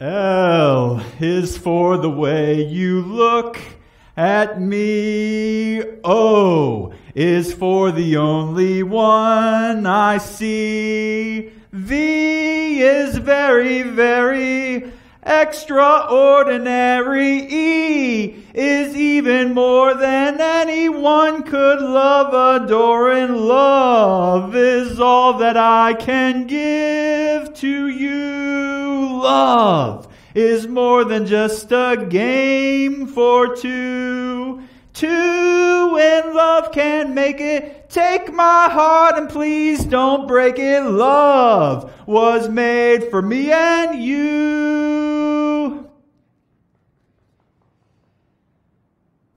L is for the way you look at me. O is for the only one I see. V is very, very extraordinary. E is even more than anyone could love, adore, and love is all that I can give to you. Love is more than just a game for two. Two in love can make it. Take my heart and please don't break it. Love was made for me and you.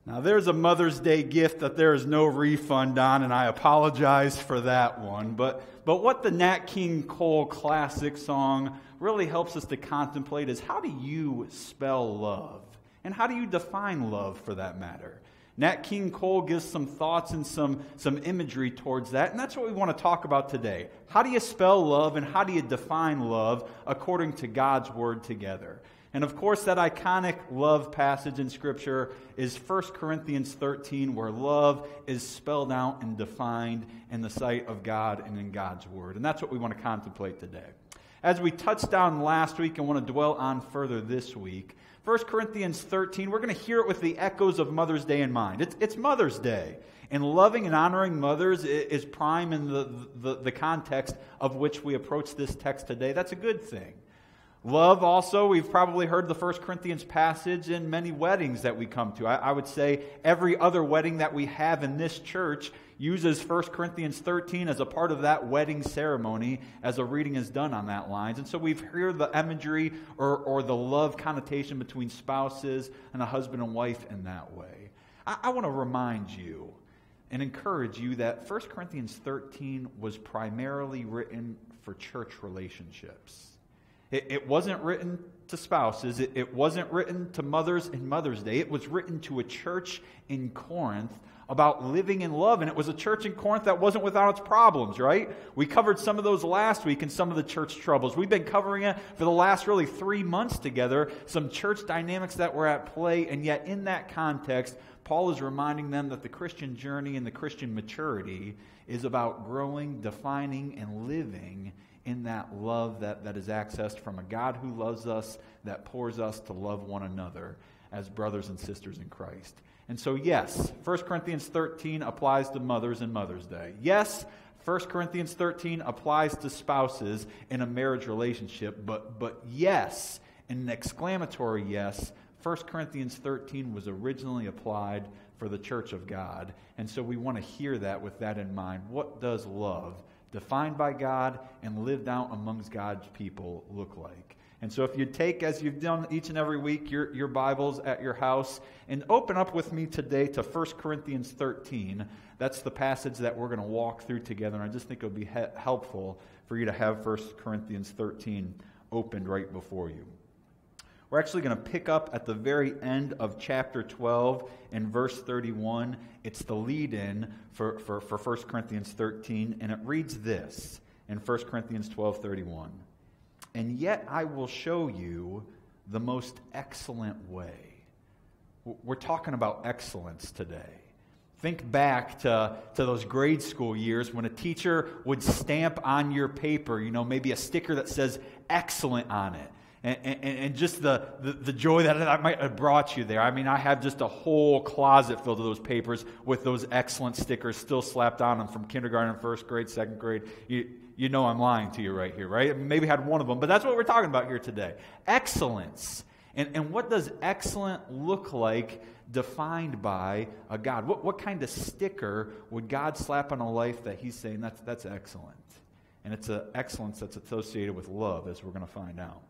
Now, there's a Mother's Day gift that there is no refund on, and I apologize for that one. But, but what the Nat King Cole classic song really helps us to contemplate is how do you spell love? And how do you define love for that matter? Nat King Cole gives some thoughts and some, some imagery towards that, and that's what we want to talk about today. How do you spell love and how do you define love according to God's Word together? And of course, that iconic love passage in Scripture is 1 Corinthians 13, where love is spelled out and defined in the sight of God and in God's Word. And that's what we want to contemplate today. As we touched on last week and want to dwell on further this week, 1 Corinthians 13, we're going to hear it with the echoes of Mother's Day in mind. It's, it's Mother's Day. And loving and honoring mothers is prime in the, the, the context of which we approach this text today. That's a good thing. Love also, we've probably heard the First Corinthians passage in many weddings that we come to. I, I, would say every other wedding that we have in this church uses 1 Corinthians 13 as a part of that wedding ceremony as a reading is done on that lines. And so we've heard the imagery or, or the love connotation between spouses and a husband and wife in that way. I, I want to remind you and encourage you that 1 Corinthians 13 was primarily written for church relationships. It, it wasn't written to spouses, it, it wasn't written to mothers in Mother's Day. It was written to a church in Corinth about living in love. And it was a church in Corinth that wasn't without its problems, right? We covered some of those last week and some of the church troubles. We've been covering it for the last really three months together, some church dynamics that were at play. And yet, in that context, Paul is reminding them that the Christian journey and the Christian maturity is about growing, defining, and living in that love that, that is accessed from a God who loves us, that pours us to love one another as brothers and sisters in Christ. And so, yes, 1 Corinthians 13 applies to mothers and Mother's Day. Yes, 1 Corinthians 13 applies to spouses in a marriage relationship, but, but yes, in an exclamatory yes, 1 Corinthians 13 was originally applied for the church of God. And so we want to hear that with that in mind. What does love defined by God and lived out amongst God's people look like? And so, if you take, as you've done each and every week, your, your Bibles at your house and open up with me today to 1 Corinthians 13, that's the passage that we're going to walk through together. And I just think it would be he- helpful for you to have 1 Corinthians 13 opened right before you. We're actually going to pick up at the very end of chapter 12 in verse 31. It's the lead in for, for, for 1 Corinthians 13, and it reads this in 1 Corinthians 12 31. And yet I will show you the most excellent way. We're talking about excellence today. Think back to, to those grade school years when a teacher would stamp on your paper, you know, maybe a sticker that says excellent on it and, and, and just the, the, the, joy that I might have brought you there. I mean, I have just a whole closet filled with those papers with those excellent stickers still slapped on them from kindergarten, first grade, second grade. You know I'm lying to you right here, right? Maybe had one of them, but that's what we're talking about here today. Excellence. And, and what does excellent look like defined by a God? What, what kind of sticker would God slap on a life that he's saying that's, that's excellent? And it's an excellence that's associated with love, as we're going to find out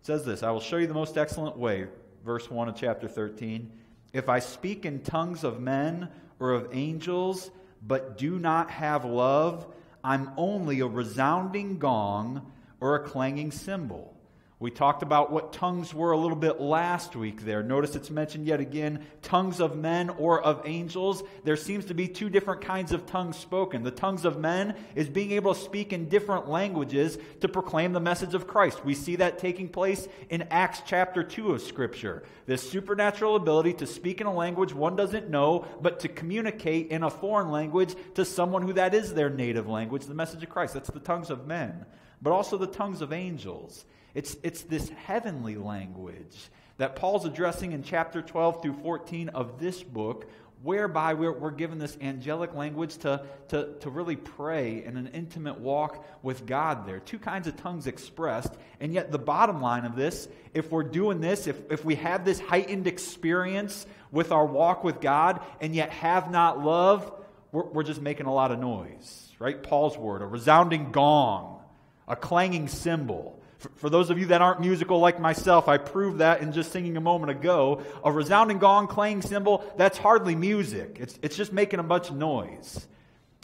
It says this I will show you the most excellent way. Verse 1 of chapter 13. If I speak in tongues of men or of angels, but do not have love, I'm only a resounding gong or a clanging cymbal. We talked about what tongues were a little bit last week there. Notice it's mentioned yet again tongues of men or of angels. There seems to be two different kinds of tongues spoken. The tongues of men is being able to speak in different languages to proclaim the message of Christ. We see that taking place in Acts chapter 2 of Scripture. This supernatural ability to speak in a language one doesn't know, but to communicate in a foreign language to someone who that is their native language, the message of Christ. That's the tongues of men, but also the tongues of angels. It's, it's this heavenly language that Paul's addressing in chapter 12 through 14 of this book, whereby we're, we're given this angelic language to, to, to really pray in an intimate walk with God there. Two kinds of tongues expressed. And yet, the bottom line of this, if we're doing this, if, if we have this heightened experience with our walk with God and yet have not love, we're, we're just making a lot of noise, right? Paul's word, a resounding gong, a clanging cymbal. For, those of you that aren't musical like myself, I proved that in just singing a moment ago. A resounding gong, clang cymbal, that's hardly music. It's, it's just making a bunch of noise.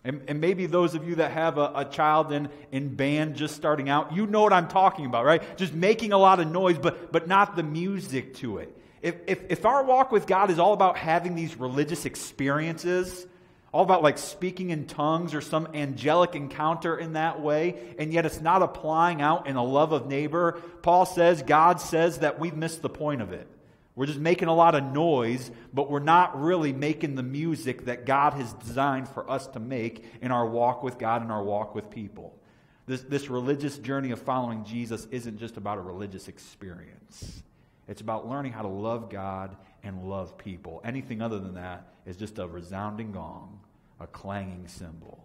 And, and maybe those of you that have a, a, child in, in band just starting out, you know what I'm talking about, right? Just making a lot of noise, but, but not the music to it. If, if, if our walk with God is all about having these religious experiences, all about like speaking in tongues or some angelic encounter in that way, and yet it's not applying out in a love of neighbor. Paul says, God says that we've missed the point of it. We're just making a lot of noise, but we're not really making the music that God has designed for us to make in our walk with God and our walk with people. This, this religious journey of following Jesus isn't just about a religious experience, it's about learning how to love God and love people. Anything other than that is just a resounding gong, a clanging cymbal.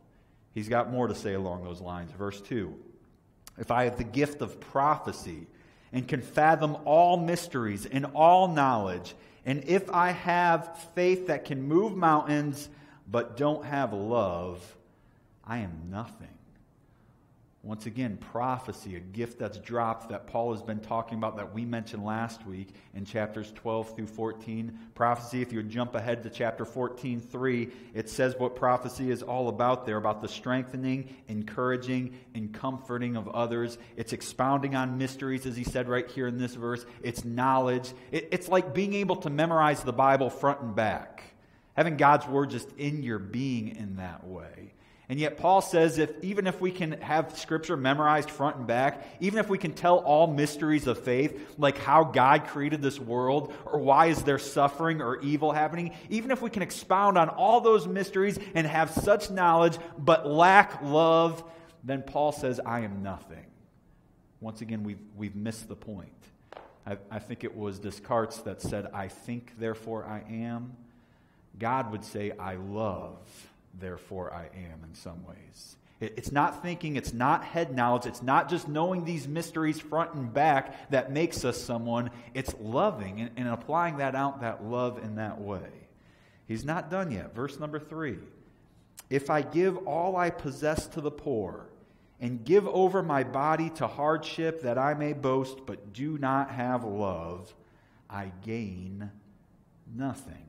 He's got more to say along those lines. Verse 2 If I have the gift of prophecy and can fathom all mysteries and all knowledge, and if I have faith that can move mountains but don't have love, I am nothing. Once again, prophecy, a gift that's dropped that Paul has been talking about that we mentioned last week in chapters 12 through 14. Prophecy, if you jump ahead to chapter 14, 3, it says what prophecy is all about there about the strengthening, encouraging, and comforting of others. It's expounding on mysteries, as he said right here in this verse. It's knowledge. It, it's like being able to memorize the Bible front and back, having God's word just in your being in that way. And yet, Paul says if even if we can have Scripture memorized front and back, even if we can tell all mysteries of faith, like how God created this world, or why is there suffering or evil happening, even if we can expound on all those mysteries and have such knowledge but lack love, then Paul says, I am nothing. Once again, we've, we've missed the point. I, I think it was Descartes that said, I think, therefore I am. God would say, I love therefore I am in some ways. It's not thinking, it's not head knowledge, it's not just knowing these mysteries front and back that makes us someone. It's loving and, and, applying that out, that love in that way. He's not done yet. Verse number three If I give all I possess to the poor and give over my body to hardship that I may boast, but do not have love, I gain nothing.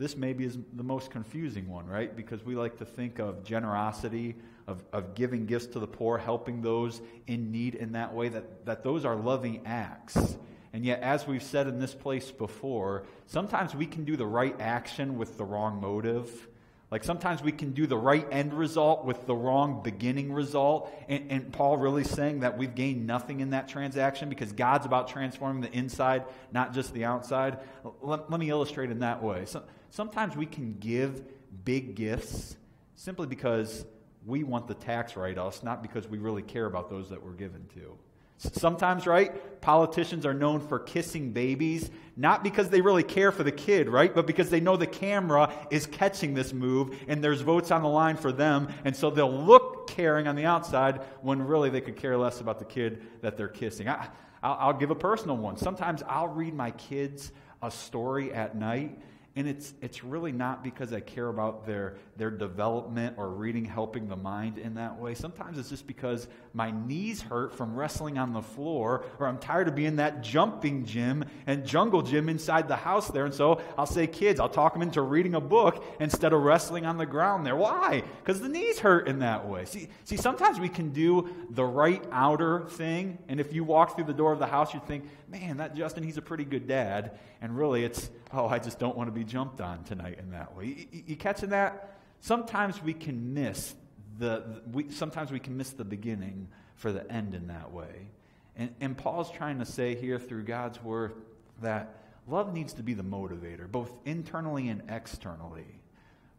This maybe is the most confusing one, right? Because we like to think of generosity, of, of giving gifts to the poor, helping those in need in that way, that, that those are loving acts. And yet, as we've said in this place before, sometimes we can do the right action with the wrong motive. Like sometimes we can do the right end result with the wrong beginning result. And, and, Paul really saying that we've gained nothing in that transaction because God's about transforming the inside, not just the outside. Let, let me illustrate in that way. So, sometimes we can give big gifts simply because we want the tax write offs, not because we really care about those that we're given to. Sometimes, right, politicians are known for kissing babies, not because they really care for the kid, right, but because they know the camera is catching this move and there's votes on the line for them, and so they'll look caring on the outside when really they could care less about the kid that they're kissing. I, will give a personal one. Sometimes I'll read my kids a story at night And it's, it's really not because I care about their, their development or reading helping the mind in that way. Sometimes it's just because my knees hurt from wrestling on the floor, or I'm tired of being in that jumping gym and jungle gym inside the house there. And so I'll say, kids, I'll talk them into reading a book instead of wrestling on the ground there. Why? Because the knees hurt in that way. See, see, sometimes we can do the right outer thing, and if you walk through the door of the house, you think, man, that Justin, he's a pretty good dad. And really, it's, oh, I just don't want to be jumped on tonight in that way. You, you catching that? Sometimes we can miss the, we, sometimes we can miss the beginning for the end in that way. And, and Paul's trying to say here through God's word that love needs to be the motivator, both internally and externally,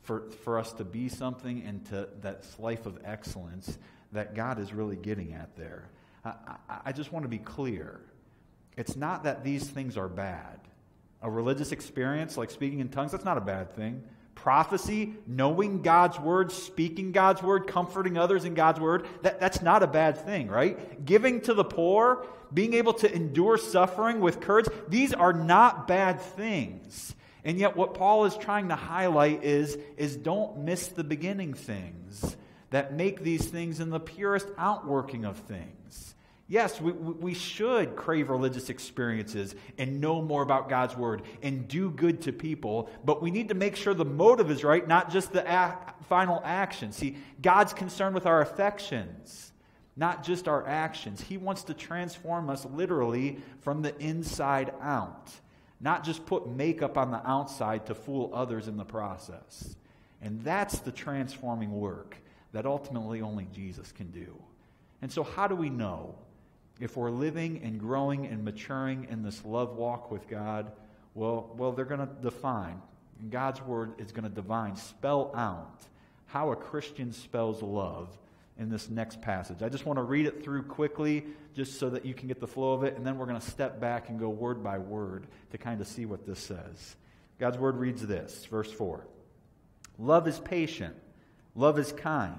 for, for us to be something and to that life of excellence that God is really getting at there. I, I, I just want to be clear. It's not that these things are bad. A religious experience like speaking in tongues, that's not a bad thing. Prophecy, knowing God's word, speaking God's word, comforting others in God's word, that, that's not a bad thing, right? Giving to the poor, being able to endure suffering with courage, these are not bad things. And yet, what Paul is trying to highlight is, is don't miss the beginning things that make these things in the purest outworking of things. Yes, we, we should crave religious experiences and know more about God's word and do good to people, but we need to make sure the motive is right, not just the a- final action. See, God's concerned with our affections, not just our actions. He wants to transform us literally from the inside out, not just put makeup on the outside to fool others in the process. And that's the transforming work that ultimately only Jesus can do. And so, how do we know? If we're living and growing and maturing in this love walk with God, well, well they're going to define. God's word is going to divine, spell out how a Christian spells love in this next passage. I just want to read it through quickly just so that you can get the flow of it, and then we're going to step back and go word by word to kind of see what this says. God's word reads this, verse 4 Love is patient, love is kind.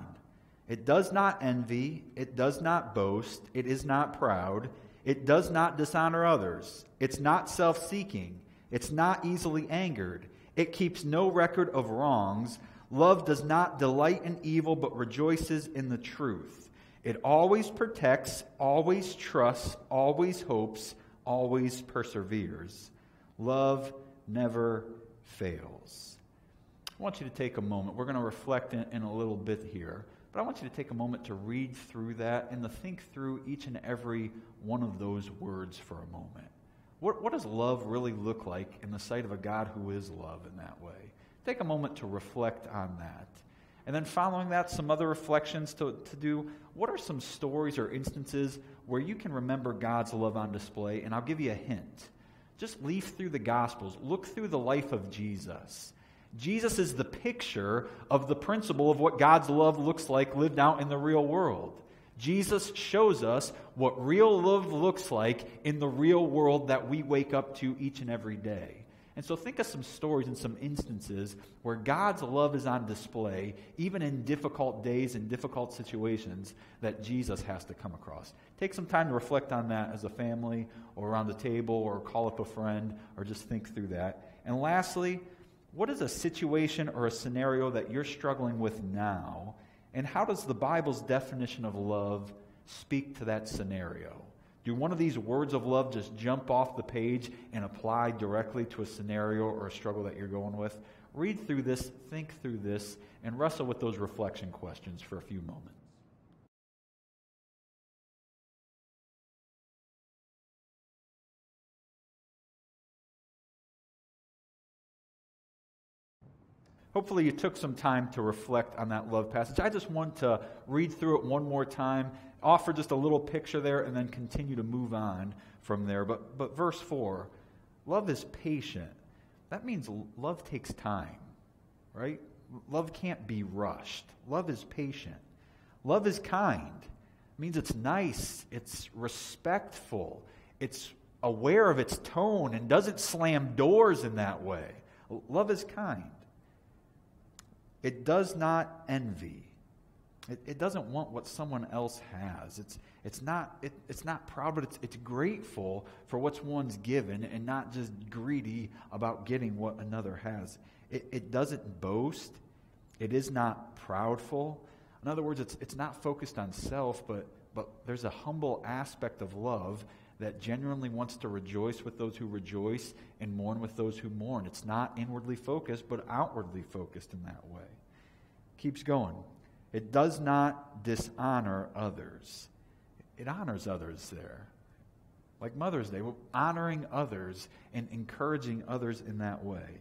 It does not envy. It does not boast. It is not proud. It does not dishonor others. It's not self seeking. It's not easily angered. It keeps no record of wrongs. Love does not delight in evil, but rejoices in the truth. It always protects, always trusts, always hopes, always perseveres. Love never fails. I want you to take a moment. We're going to reflect in, in a little bit here. But I want you to take a moment to read through that and to think through each and every one of those words for a moment. What, what does love really look like in the sight of a God who is love in that way? Take a moment to reflect on that. And then, following that, some other reflections to, to do. What are some stories or instances where you can remember God's love on display? And I'll give you a hint. Just leaf through the Gospels, look through the life of Jesus Jesus is the picture of the principle of what God's love looks like lived out in the real world. Jesus shows us what real love looks like in the real world that we wake up to each and every day. And so think of some stories and some instances where God's love is on display, even in difficult days and difficult situations that Jesus has to come across. Take some time to reflect on that as a family or around the table or call up a friend or just think through that. And lastly, what is a situation or a scenario that you're struggling with now? And how does the Bible's definition of love speak to that scenario? Do one of these words of love just jump off the page and apply directly to a scenario or a struggle that you're going with? Read through this, think through this, and wrestle with those reflection questions for a few moments. Hopefully, you took some time to reflect on that love passage. I just want to read through it one more time, offer just a little picture there, and then continue to move on from there. But, but verse 4 love is patient. That means love takes time, right? Love can't be rushed. Love is patient. Love is kind. It means it's nice, it's respectful, it's aware of its tone, and doesn't slam doors in that way. Love is kind. It does not envy. It, it doesn't want what someone else has. It's, it's, not, it, it's not proud, but it's, it's grateful for what's one's given and not just greedy about getting what another has. It, it doesn't boast. It is not proudful. In other words, it's, it's not focused on self, but, but there's a humble aspect of love that genuinely wants to rejoice with those who rejoice and mourn with those who mourn. It's not inwardly focused, but outwardly focused in that way. Keeps going. It does not dishonor others, it honors others there. Like Mother's Day, honoring others and encouraging others in that way.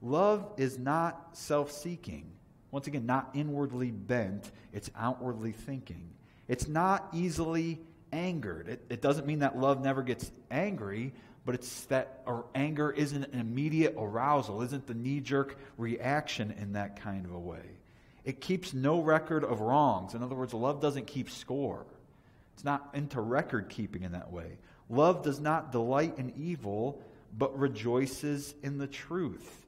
Love is not self seeking. Once again, not inwardly bent, it's outwardly thinking. It's not easily angered. It, it doesn't mean that love never gets angry, but it's that anger isn't an immediate arousal, isn't the knee jerk reaction in that kind of a way. It keeps no record of wrongs. In other words, love doesn't keep score. It's not into record keeping in that way. Love does not delight in evil, but rejoices in the truth.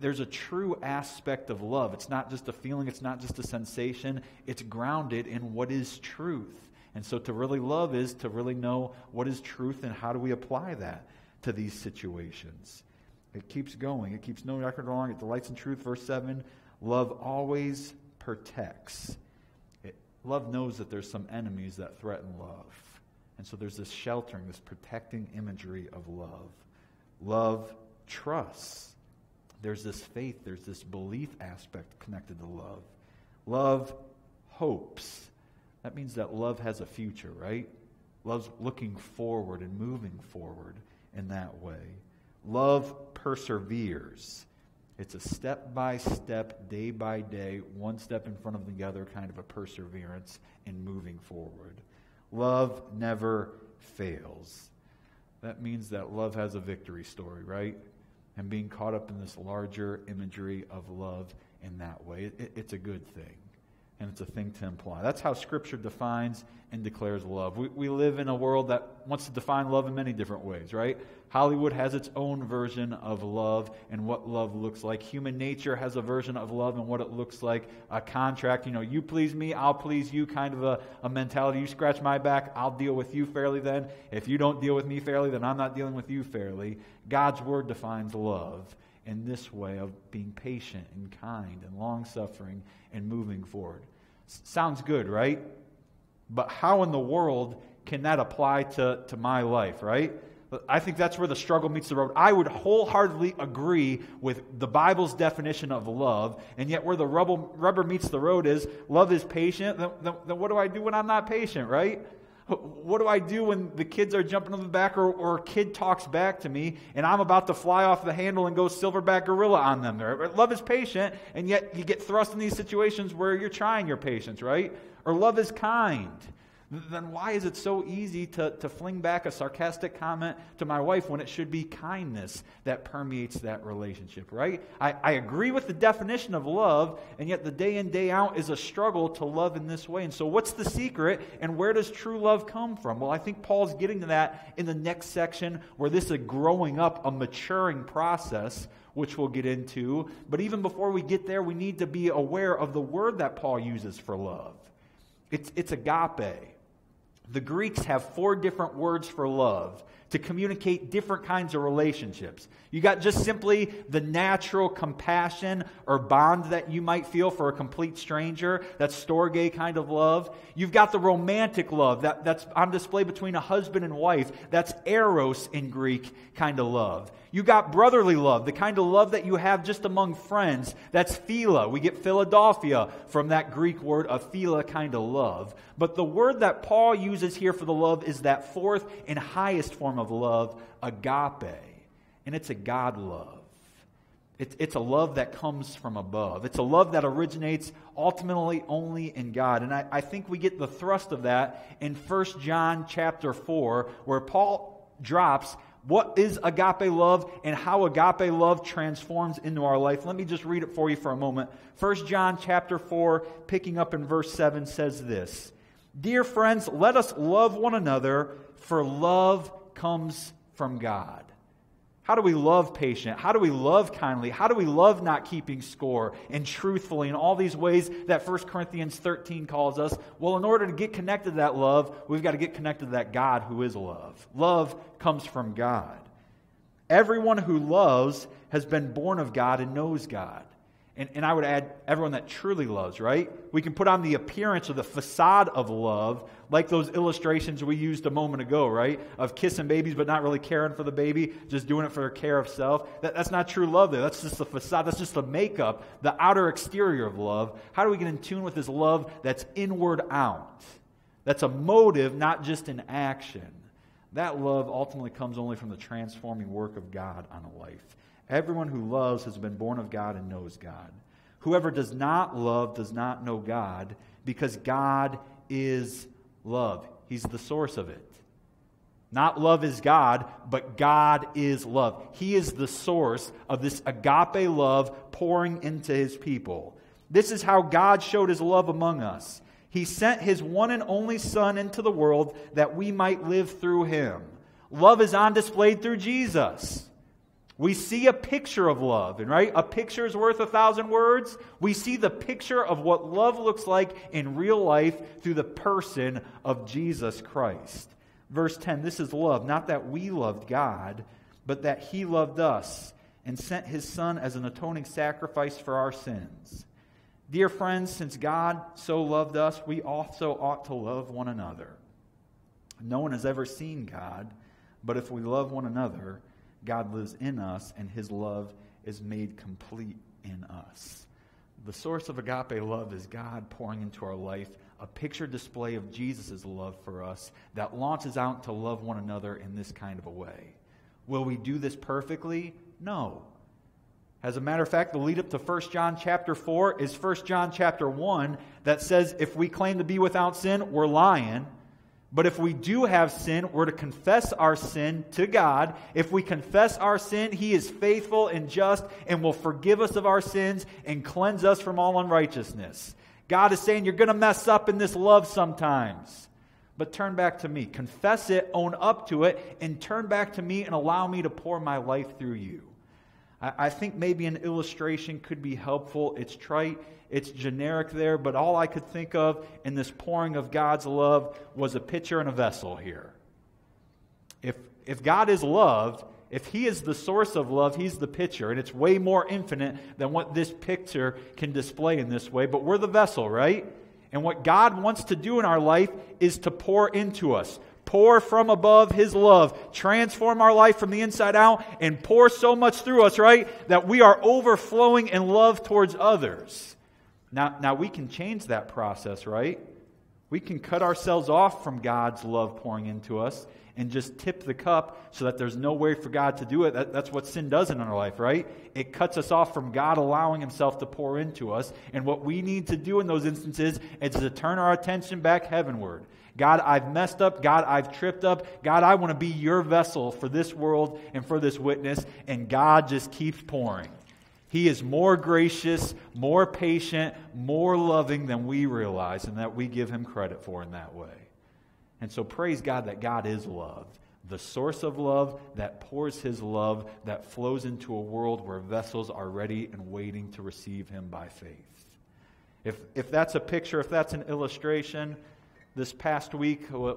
There's a true aspect of love. It's not just a feeling, it's not just a sensation, it's grounded in what is truth. And so to really love is to really know what is truth and how do we apply that to these situations. It keeps going. It keeps no record wrong. It delights in truth. Verse 7 Love always protects. It, love knows that there's some enemies that threaten love. And so there's this sheltering, this protecting imagery of love. Love trusts. There's this faith, there's this belief aspect connected to love. Love hopes. That means that love has a future, right? Love's looking forward and moving forward in that way. Love perseveres. It's a step by step, day by day, one step in front of the other kind of a perseverance in moving forward. Love never fails. That means that love has a victory story, right? And being caught up in this larger imagery of love in that way, it, it's a good thing and it's a thing to imply. That's how Scripture defines and declares love. We, we live in a world that wants to define love in many different ways, right? Hollywood has its own version of love and what love looks like. Human nature has a version of love and what it looks like. A contract, you know, you please me, I'll please you kind of a, a mentality. You scratch my back, I'll deal with you fairly then. If you don't deal with me fairly, then I'm not dealing with you fairly. God's Word defines love in this way of being patient and kind and long suffering and moving forward. Sounds good, right? But how in the world can that apply to, to my life, right? I think that's where the struggle meets the road. I would wholeheartedly agree with the Bible's definition of love, and yet where the rubber, rubber meets the road is love is patient. Then, then, then what do I do when I'm not patient, right? What do I do when the kids are jumping on the back or, or a kid talks back to me and I'm about to fly off the handle and go silverback gorilla on them? Love is patient, and yet you get thrust in these situations where you're trying your patience, right? Or love is kind then why is it so easy to, to fling back a sarcastic comment to my wife when it should be kindness that permeates that relationship, right? I, I agree with the definition of love, and yet the day in, day out is a struggle to love in this way. And so, what's the secret, and where does true love come from? Well, I think Paul's getting to that in the next section where this is growing up, a maturing process which we'll get into. But even before we get there, we need to be aware of the word that Paul uses for love. It's, it's agape. The Greeks have four different words for love to communicate different kinds of relationships. You got just simply the natural compassion or bond that you might feel for a complete stranger. That's storge kind of love. You've got the romantic love that, that's on display between a husband and wife. That's eros in Greek kind of love. You got brotherly love, the kind of love that you have just among friends. That's philia. We get Philadelphia from that Greek word, a philia kind of love. But the word that Paul uses here for the love is that fourth and highest form of love, agape. And it's a God love. It's, it's a love that comes from above. It's a love that originates ultimately only in God. And I, I think we get the thrust of that in 1 John chapter 4, where Paul drops what is agape love and how agape love transforms into our life. Let me just read it for you for a moment. 1 John chapter 4, picking up in verse 7, says this Dear friends, let us love one another, for love comes from God. How do we love patient? How do we love kindly? How do we love not keeping score and truthfully in all these ways that 1 Corinthians 13 calls us? Well, in order to get connected to that love, we've got to get connected to that God who is love. Love comes from God. Everyone who loves has been born of God and knows God. And, and I would add everyone that truly loves, right? We can put on the appearance or the facade of love, like those illustrations we used a moment ago, right? Of kissing babies but not really caring for the baby, just doing it for their care of self. That, that's not true love there. That's just the facade. That's just the makeup, the outer exterior of love. How do we get in tune with this love that's inward out? That's a motive, not just an action. That love ultimately comes only from the transforming work of God on a life. Everyone who loves has been born of God and knows God. Whoever does not love does not know God because God is love. He's the source of it. Not love is God, but God is love. He is the source of this agape love pouring into his people. This is how God showed his love among us. He sent his one and only Son into the world that we might live through him. Love is on display through Jesus. We see a picture of love, and right? A picture is worth a thousand words. We see the picture of what love looks like in real life through the person of Jesus Christ. Verse 10 this is love, not that we loved God, but that He loved us and sent His Son as an atoning sacrifice for our sins. Dear friends, since God so loved us, we also ought to love one another. No one has ever seen God, but if we love one another, God lives in us and his love is made complete in us. The source of agape love is God pouring into our life a picture display of Jesus' love for us that launches out to love one another in this kind of a way. Will we do this perfectly? No. As a matter of fact, the lead up to 1 John chapter 4 is 1 John chapter 1 that says if we claim to be without sin, we're lying but if we do have sin, we're to confess our sin to God. If we confess our sin, He is faithful and just and will forgive us of our sins and cleanse us from all unrighteousness. God is saying you're going to mess up in this love sometimes. But turn back to me. Confess it, own up to it, and turn back to me and allow me to pour my life through you. I, think maybe an illustration could be helpful. It's trite, it's generic there, but all I could think of in this pouring of God's love was a pitcher and a vessel here. If, if God is loved, if He is the source of love, He's the pitcher, and it's way more infinite than what this picture can display in this way, but we're the vessel, right? And what God wants to do in our life is to pour into us. Pour from above His love. Transform our life from the inside out and pour so much through us, right? That we are overflowing in love towards others. Now, now we can change that process, right? We can cut ourselves off from God's love pouring into us and just tip the cup so that there's no way for God to do it. That, that's what sin does in our life, right? It cuts us off from God allowing Himself to pour into us. And what we need to do in those instances is to turn our attention back heavenward. God, I've messed up. God, I've tripped up. God, I want to be your vessel for this world and for this witness. And God just keeps pouring. He is more gracious, more patient, more loving than we realize, and that we give him credit for in that way. And so praise God that God is love, the source of love that pours his love, that flows into a world where vessels are ready and waiting to receive him by faith. If, if that's a picture, if that's an illustration, this past week uh,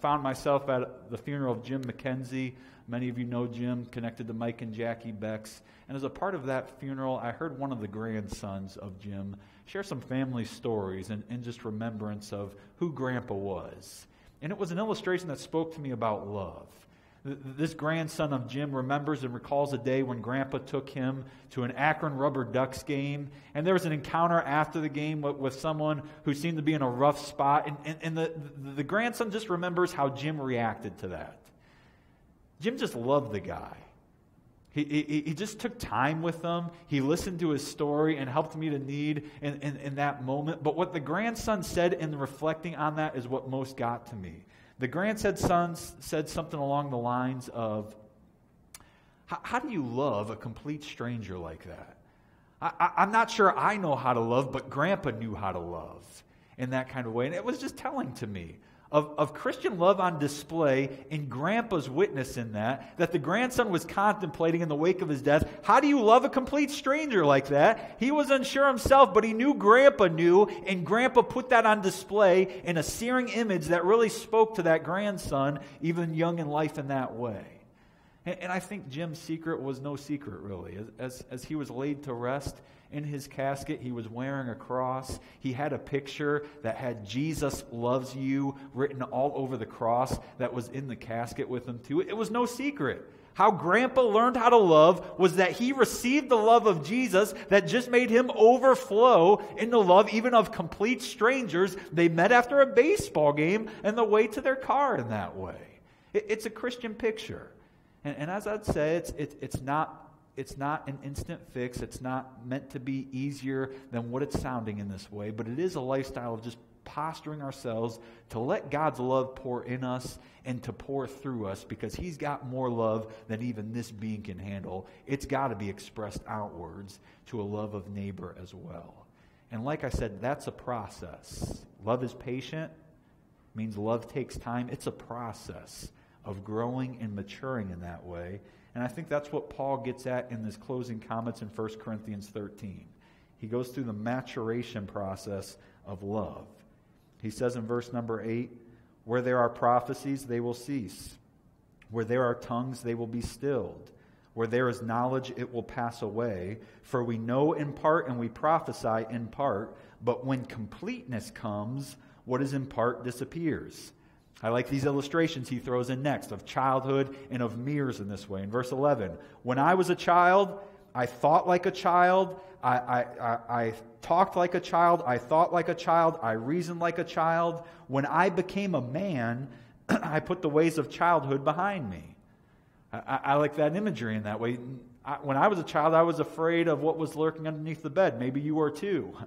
found myself at the funeral of Jim McKenzie. Many of you know Jim, connected to Mike and Jackie Becks. And as a part of that funeral, I heard one of the grandsons of Jim share some family stories and, and just remembrance of who Grandpa was. And it was an illustration that spoke to me about love. This grandson of Jim remembers and recalls a day when Grandpa took him to an Akron Rubber Ducks game. And there was an encounter after the game with, with someone who seemed to be in a rough spot. And, and, and the, the grandson just remembers how Jim reacted to that. Jim just loved the guy. He, he, he, just took time with them. He listened to his story and helped meet to need in, in, in, that moment. But what the grandson said in reflecting on that is what most got to me. The grandson sons said something along the lines of, How do you love a complete stranger like that? I, I'm not sure I know how to love, but grandpa knew how to love in that kind of way. And it was just telling to me of, of Christian love on display in Grandpa's witness in that, that the grandson was contemplating in the wake of his death. How do you love a complete stranger like that? He was unsure himself, but he knew Grandpa knew, and Grandpa put that on display in a searing image that really spoke to that grandson, even young in life in that way. And, and I think Jim's secret was no secret, really. As, as he was laid to rest, in his casket, he was wearing a cross. He had a picture that had Jesus loves you written all over the cross that was in the casket with him, too. It was no secret. How Grandpa learned how to love was that he received the love of Jesus that just made him overflow in the love even of complete strangers they met after a baseball game and the way to their car in that way. it's a Christian picture. And, and as I'd say, it's, it, it's not it's not an instant fix. It's not meant to be easier than what it's sounding in this way, but it is a lifestyle of just posturing ourselves to let God's love pour in us and to pour through us because He's got more love than even this being can handle. It's got to be expressed outwards to a love of neighbor as well. And like I said, that's a process. Love is patient, means love takes time. It's a process of growing and maturing in that way. And I think that's what Paul gets at in his closing comments in 1 Corinthians 13. He goes through the maturation process of love. He says in verse number 8, Where there are prophecies, they will cease. Where there are tongues, they will be stilled. Where there is knowledge, it will pass away. For we know in part and we prophesy in part, but when completeness comes, what is in part disappears. I like these illustrations he throws in next of childhood and of mirrors in this way. In verse 11, when I was a child, I thought like a child, I, I, I, I, talked like a child, I thought like a child, I reasoned like a child. When I became a man, I put the ways of childhood behind me. I, I like that imagery in that way. when I was a child, I was afraid of what was lurking underneath the bed. Maybe you were too.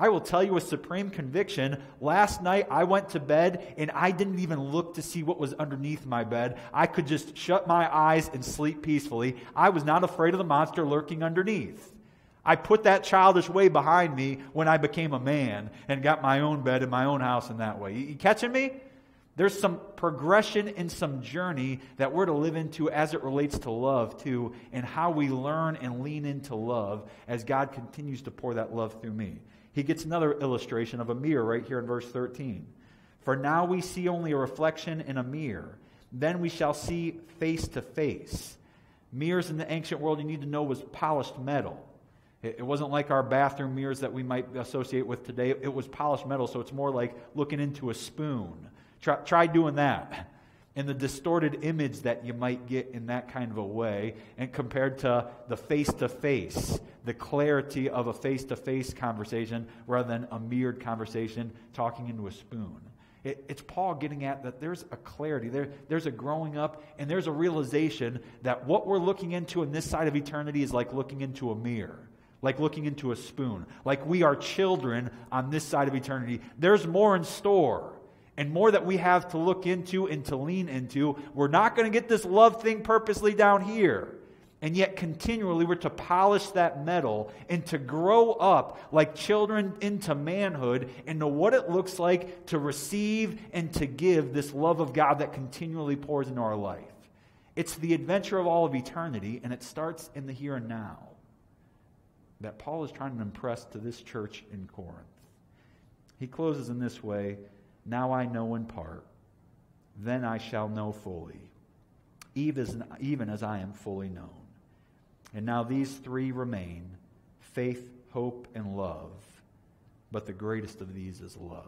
I will tell you with supreme conviction, last night I went to bed and I didn't even look to see what was underneath my bed. I could just shut my eyes and sleep peacefully. I was not afraid of the monster lurking underneath. I put that childish way behind me when I became a man and got my own bed in my own house in that way. You catching me? There's some progression and some journey that we're to live into as it relates to love, too, and how we learn and lean into love as God continues to pour that love through me. He gets another illustration of a mirror right here in verse 13. For now we see only a reflection in a mirror. Then we shall see face to face. Mirrors in the ancient world, you need to know, was polished metal. It wasn't like our bathroom mirrors that we might associate with today. It was polished metal, so it's more like looking into a spoon. Try, try doing that and the distorted image that you might get in that kind of a way, and compared to the face to face, the clarity of a face to face conversation rather than a mirrored conversation talking into a spoon. It, it's Paul getting at that there's a clarity, there, there's a growing up, and there's a realization that what we're looking into in this side of eternity is like looking into a mirror like looking into a spoon. Like we are children on this side of eternity. There's more in store and more that we have to look into and to lean into. We're not going to get this love thing purposely down here. And yet, continually, we're to polish that metal and to grow up like children into manhood and know what it looks like to receive and to give this love of God that continually pours into our life. It's the adventure of all of eternity, and it starts in the here and now that Paul is trying to impress to this church in Corinth. He closes in this way now I know in part, then I shall know fully, even as I am fully known. And now these three remain faith, hope, and love. But the greatest of these is love.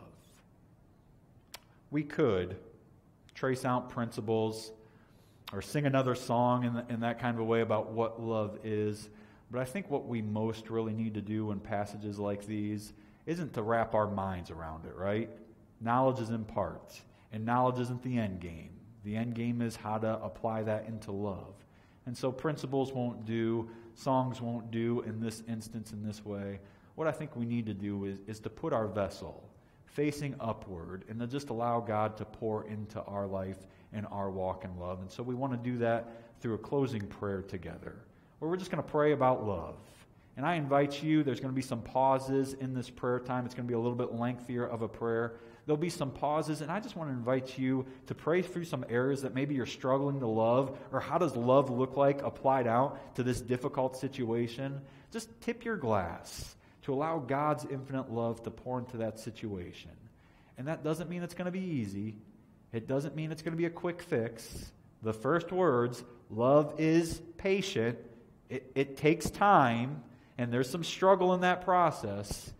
We could trace out principles or sing another song in, the, in that kind of a way about what love is. But I think what we most really need to do in passages like these isn't to wrap our minds around it, right? Knowledge is in part, and knowledge isn't the end game. The end game is how to apply that into love. And so principles won't do, songs won't do in this instance, in this way. What I think we need to do is, is to put our vessel facing upward and to just allow God to pour into our life and our walk in love. And so we want to do that through a closing prayer together, where we're just going to pray about love And I invite you, there's going to be some pauses in this prayer time. It's going to be a little bit lengthier of a prayer. There'll be some pauses, and I just want to invite you to pray through some areas that maybe you're struggling to love, or how does love look like applied out to this difficult situation. Just tip your glass to allow God's infinite love to pour into that situation. And that doesn't mean it's going to be easy, it doesn't mean it's going to be a quick fix. The first words, love is patient, it, it takes time and there's some struggle in that process.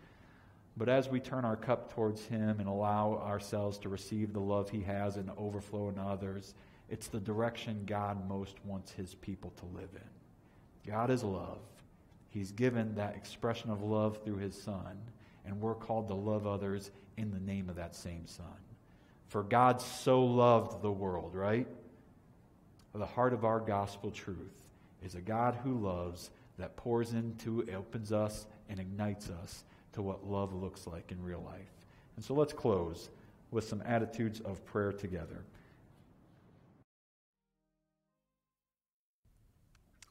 But as we turn our cup towards Him and allow ourselves to receive the love He has and overflow in others, it's the direction God most wants His people to live in. God is love. He's given that expression of love through His Son, and we're called to love others in the name of that same Son. For God so loved the world, right? The heart of our gospel truth is a God who loves that pours into, opens us, and ignites us to what love looks like in real life. And so let's close with some attitudes of prayer together.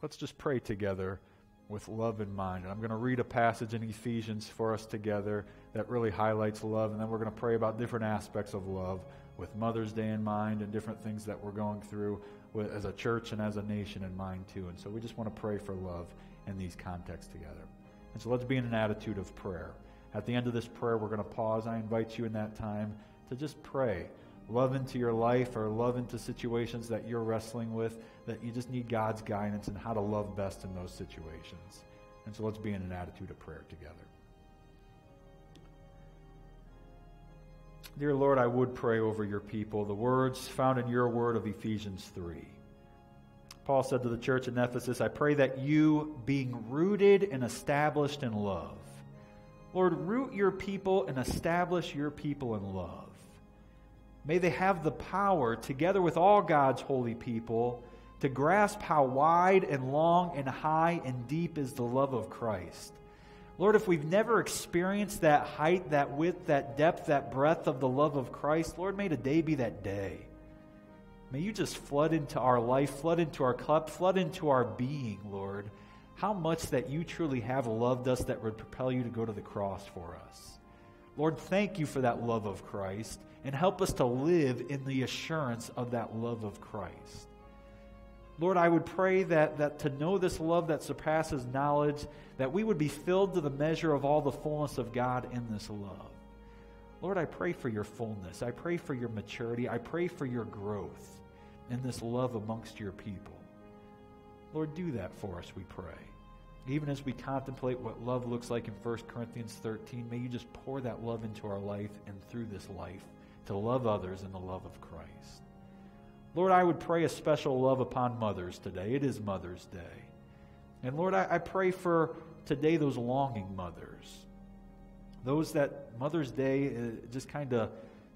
Let's just pray together with love in mind. And I'm going to read a passage in Ephesians for us together that really highlights love, and then we're going to pray about different aspects of love with Mother's Day in mind and different things that we're going through with, as a church and as a nation in mind, too. And so we just want to pray for love in these contexts together. And so let's be in an attitude of prayer. At the end of this prayer, we're going to pause. I invite you in that time to just pray. Love into your life or love into situations that you're wrestling with, that you just need God's guidance and how to love best in those situations. And so let's be in an attitude of prayer together. Dear Lord, I would pray over your people the words found in your word of Ephesians 3. Paul said to the church in Ephesus, I pray that you, being rooted and established in love, Lord, root your people and establish your people in love. May they have the power, together with all God's holy people, to grasp how wide and long and high and deep is the love of Christ. Lord, if we've never experienced that height, that width, that depth, that breadth of the love of Christ, Lord, may today be that day. May you just flood into our life, flood into our cup, flood into our being, Lord. How much that you truly have loved us that would propel you to go to the cross for us. Lord, thank you for that love of Christ and help us to live in the assurance of that love of Christ. Lord, I would pray that, that to know this love that surpasses knowledge, that we would be filled to the measure of all the fullness of God in this love. Lord, I pray for your fullness. I pray for your maturity. I pray for your growth and this love amongst your people. Lord, do that for us, we pray. Even as we contemplate what love looks like in 1 Corinthians 13, may you just pour that love into our life and through this life to love others in the love of Christ. Lord, I would pray a special love upon mothers today. It is Mother's Day. And Lord, I, I pray for today those longing mothers. Those that Mother's Day uh, just kind of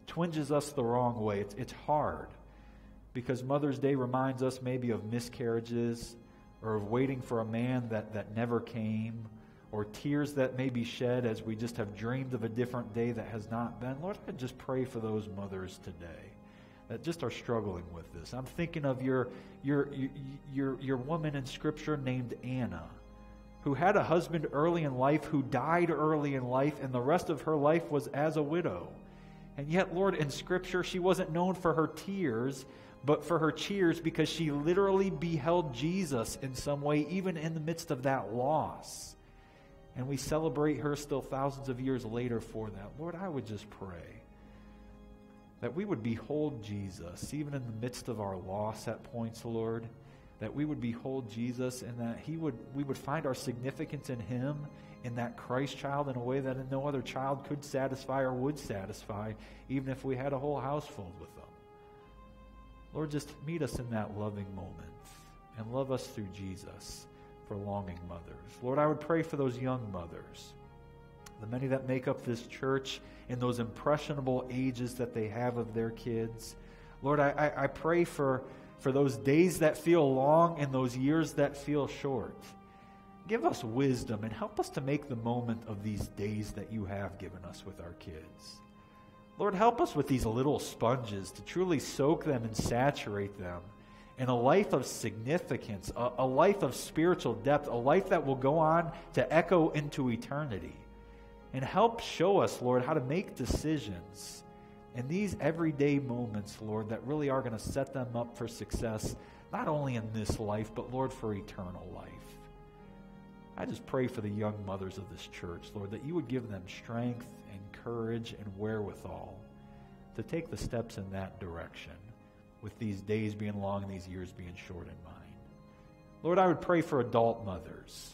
twinges us the wrong way. It's, it's hard because Mother's Day reminds us maybe of miscarriages or of waiting for a man that, that never came or tears that may be shed as we just have dreamed of a different day that has not been. Lord, I just pray for those mothers today that just are struggling with this. I'm thinking of your, your, your, your woman in Scripture named Anna, who had a husband early in life who died early in life, and the rest of her life was as a widow. And yet, Lord, in Scripture, she wasn't known for her tears, but for her cheers because she literally beheld Jesus in some way, even in the midst of that loss. And we celebrate her still thousands of years later for that. Lord, I would just pray that we would behold Jesus, even in the midst of our loss at points, Lord, that we would behold Jesus and that he would, we would find our significance in him, in that Christ child, in a way that no other child could satisfy or would satisfy, even if we had a whole house filled with them. Lord, just meet us in that loving moment and love us through Jesus for longing mothers. Lord, I would pray for those young mothers, the many that make up this church in those impressionable ages that they have of their kids. Lord, I, I, I pray for, for those days that feel long and those years that feel short. Give us wisdom and help us to make the moment of these days that you have given us with our kids. Lord, help us with these little sponges to truly soak them and saturate them in a life of significance, a, a life of spiritual depth, a life that will go on to echo into eternity. And help show us, Lord, how to make decisions in these everyday moments, Lord, that really are going to set them up for success, not only in this life, but, Lord, for eternal life. I just pray for the young mothers of this church, Lord, that you would give them strength and courage and wherewithal to take the steps in that direction with these days being long and these years being short in mind. Lord, I would pray for adult mothers.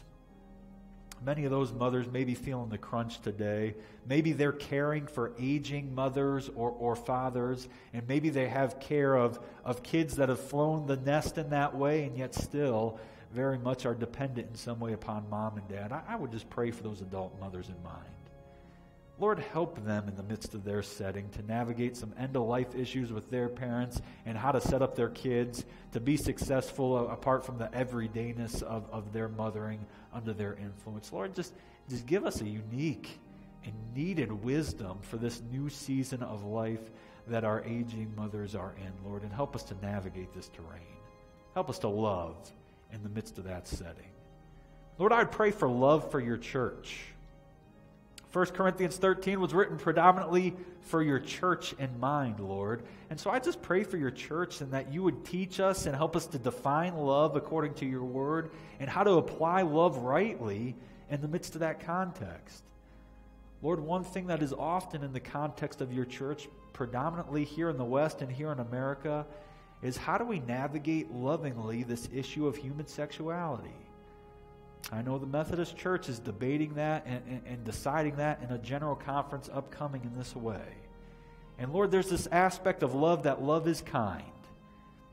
Many of those mothers may be feeling the crunch today. Maybe they're caring for aging mothers or, or fathers, and maybe they have care of, of kids that have flown the nest in that way, and yet still very much are dependent in some way upon mom and dad. I, I would just pray for those adult mothers in mind. Lord, help them in the midst of their setting to navigate some end of life issues with their parents and how to set up their kids to be successful apart from the everydayness of, of their mothering under their influence. Lord, just, just give us a unique and needed wisdom for this new season of life that our aging mothers are in, Lord, and help us to navigate this terrain. Help us to love in the midst of that setting. Lord, I pray for love for your church. 1 Corinthians 13 was written predominantly for your church in mind, Lord. And so I just pray for your church and that you would teach us and help us to define love according to your word and how to apply love rightly in the midst of that context. Lord, one thing that is often in the context of your church, predominantly here in the West and here in America, is how do we navigate lovingly this issue of human sexuality? I know the Methodist Church is debating that and, and, and, deciding that in a general conference upcoming in this way. And Lord, there's this aspect of love that love is kind.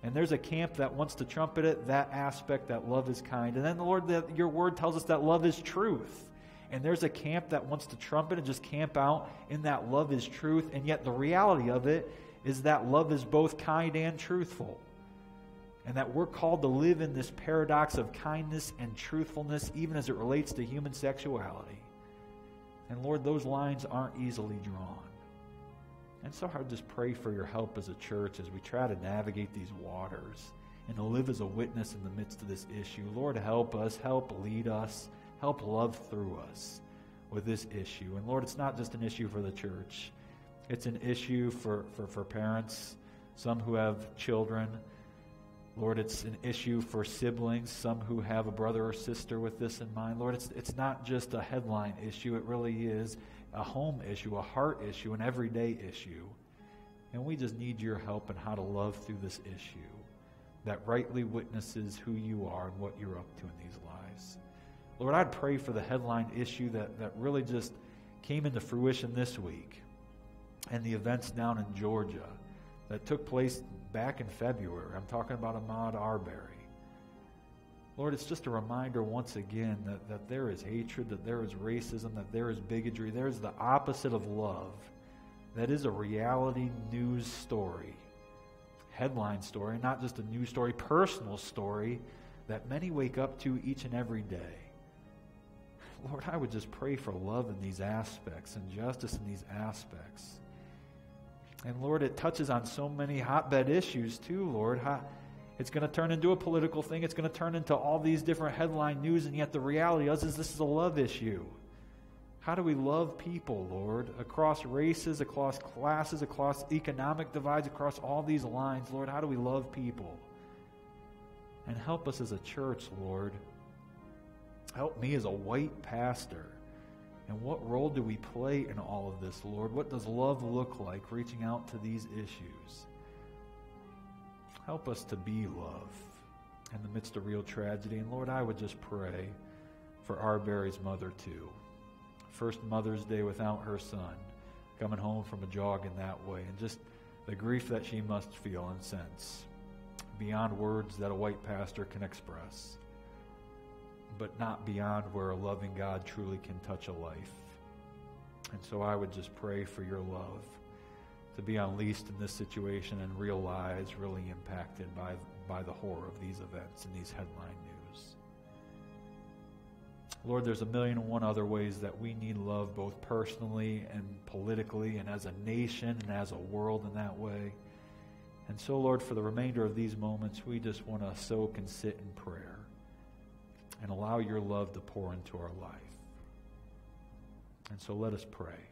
And there's a camp that wants to trumpet it, that aspect that love is kind. And then, the Lord, that your word tells us that love is truth. And there's a camp that wants to trumpet and just camp out in that love is truth. And yet, the reality of it is that love is both kind and truthful and that we're called to live in this paradox of kindness and truthfulness, even as it relates to human sexuality. And Lord, those lines aren't easily drawn. And so I just pray for your help as a church as we try to navigate these waters and to live as a witness in the midst of this issue. Lord, help us, help lead us, help love through us with this issue. And Lord, it's not just an issue for the church, it's an issue for, for, for parents, some who have children Lord, it's an issue for siblings, some who have a brother or sister with this in mind. Lord, it's, it's not just a headline issue, it really is a home issue, a heart issue, an everyday issue. And we just need your help in how to love through this issue that rightly witnesses who you are and what you're up to in these lives. Lord, I'd pray for the headline issue that, that really just came into fruition this week and the events down in Georgia that took place back in February. I'm talking about Ahmaud Arbery. Lord, it's just a reminder once again that, that there is hatred, that there is racism, that there is bigotry. There's the opposite of love. That is a reality news story, headline story, not just a news story, personal story that many wake up to each and every day. Lord, I would just pray for love in these aspects and justice in these aspects. And Lord, it touches on so many hotbed issues too, Lord. It's going to turn into a political thing. It's going to turn into all these different headline news, and yet the reality is, is this is a love issue. How do we love people, Lord, across races, across classes, across economic divides, across all these lines, Lord? How do we love people? And help us as a church, Lord. Help me as a white pastor and what role do we play in all of this, Lord? What does love look like reaching out to these issues? Help us to be love in the midst of real tragedy. And Lord, I would just pray for Arbery's mother too. First Mother's Day without her son, coming home from a jog in that way, and just the grief that she must feel and sense beyond words that a white pastor can express but not beyond where a loving God truly can touch a life. And so I would just pray for your love to be unleashed in this situation and real lives really impacted by, by the horror of these events and these headline news. Lord, there's a million and one other ways that we need love, both personally and politically, and as a nation and as a world in that way. And so, Lord, for the remainder of these moments, we just want to soak and sit in prayer and allow your love to pour into our life. And so let us pray.